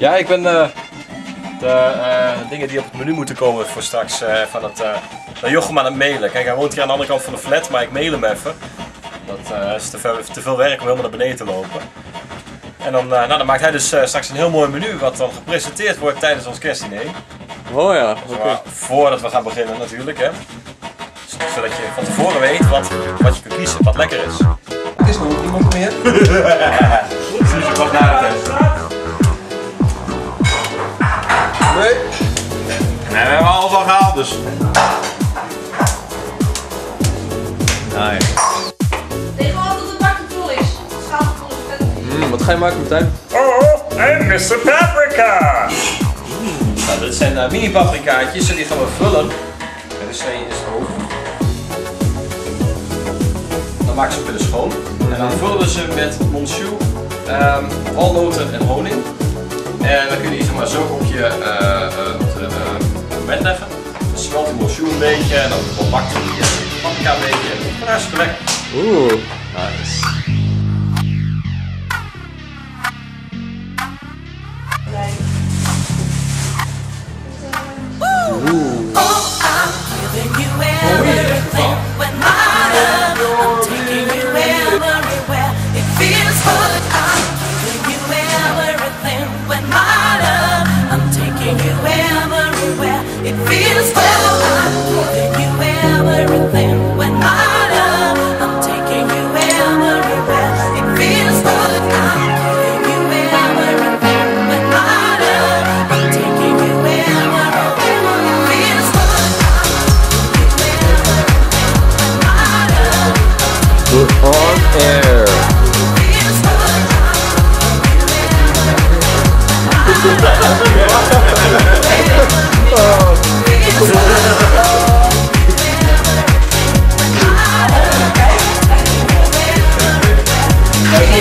Ja, ik ben eh, de eh, dingen die op het menu moeten komen voor straks eh, van het, Jochem aan het mailen. Kijk, hij woont hier aan de andere kant van de flat, maar ik mail hem even. Dat is te veel, te veel werk om helemaal naar beneden te lopen. En dan, nou, dan maakt hij dus straks een heel mooi menu wat dan gepresenteerd wordt tijdens ons kerstdiner. Oh ja, oké. Voordat we gaan beginnen natuurlijk, hè. Zodat je van tevoren weet wat, wat je kunt kiezen, wat lekker is. Het is nog niemand meer. Dus je mag naar het. Nee. Nee, we hebben alles al gehaald, dus. Nice. Tegen altijd de bakken vol is. Schaal vol is. Mm, wat ga je maken, Martijn? Oh, en Mr. Paprika! Nou, dit zijn eh, mini paprikaatjes en die gaan we vullen. En de snee is maken ze pillen schoon. En dan vullen we ze met monsieur, ehm walnoten en honing. En dan kun je die zeg maar, zo op je moment leggen. Dan smelt die monsieur een beetje en dan bakt die eh, paprika een beetje. En dan is het lekker. Oeh, nice.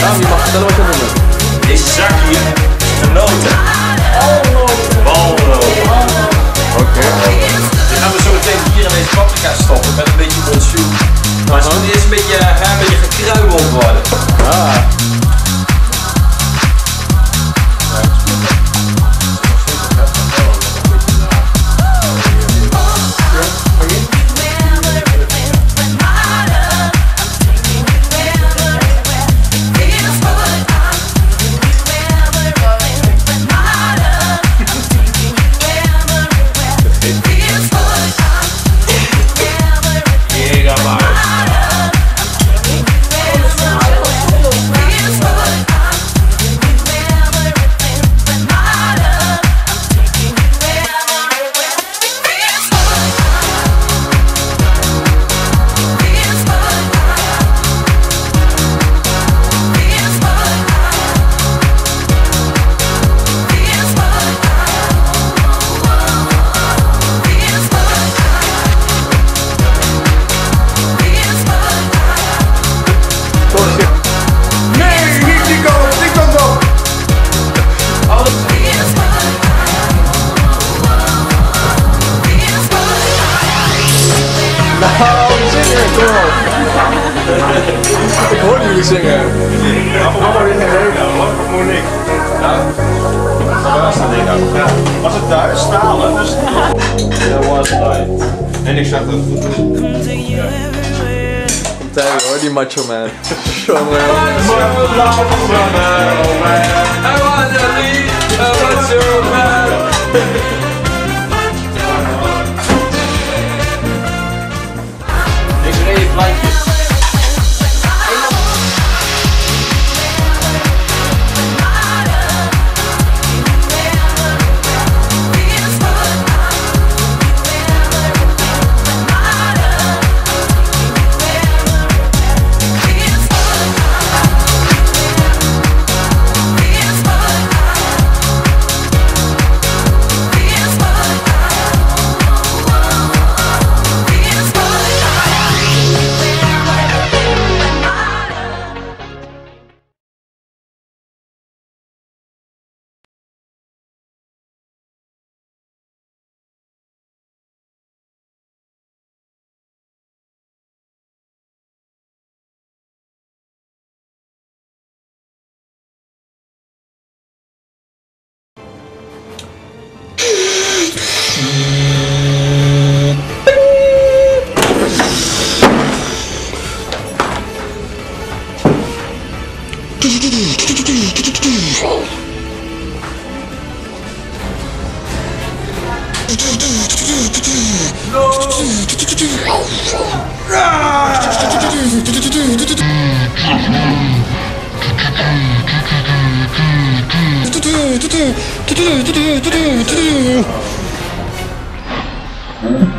Ja, je mag vertellen wat je. Deze zak hier, de noten. Walnoten. Oké. Die gaan we zo meteen hier in deze paprika stoppen met een beetje monsieur. Maar het moet eerst een beetje, hè, een beetje gekruimeld worden. Ah. så... Det går den lille Was het Duits stalen? Dat was het. En ik zag dat goed. Daar hoor die macho man. Show. Macho man. No! Ah!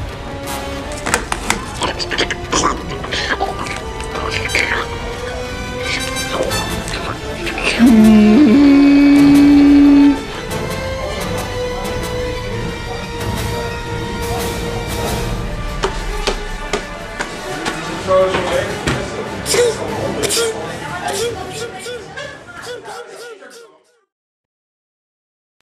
me.